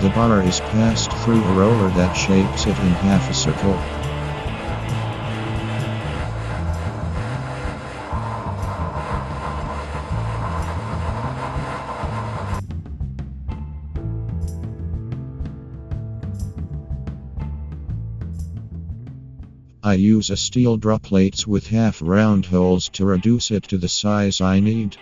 The bar is passed through a roller that shapes it in half a circle. I use a steel draw plates with half round holes to reduce it to the size I need.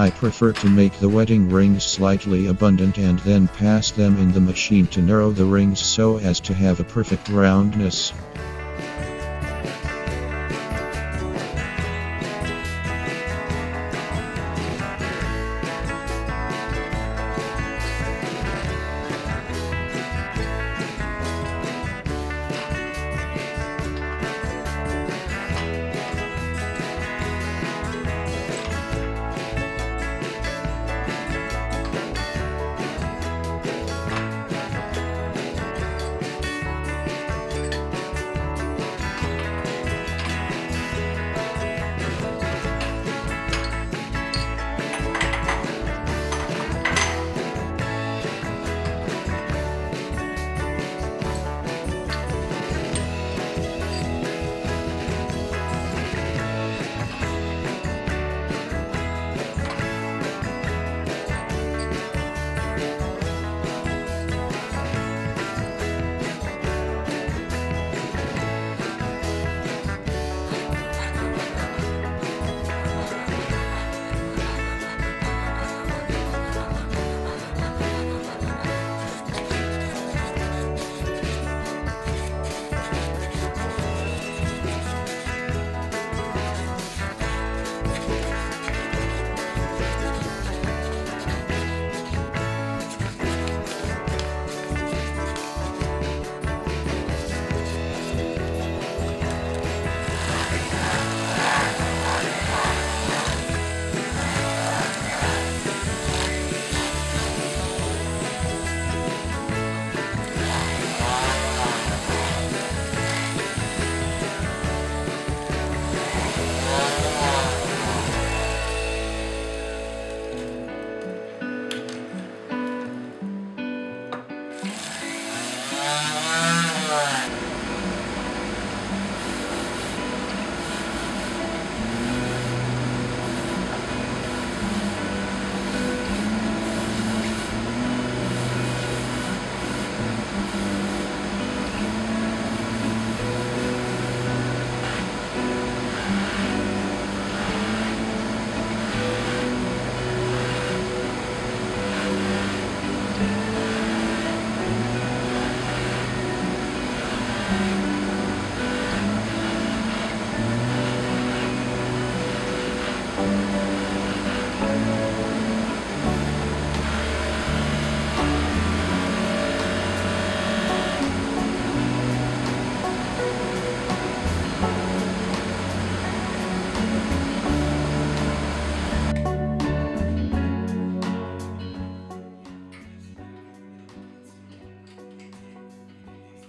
I prefer to make the wedding rings slightly abundant and then pass them in the machine to narrow the rings so as to have a perfect roundness.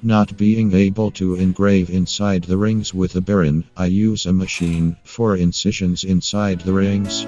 Not being able to engrave inside the rings with a burin, I use a machine for incisions inside the rings.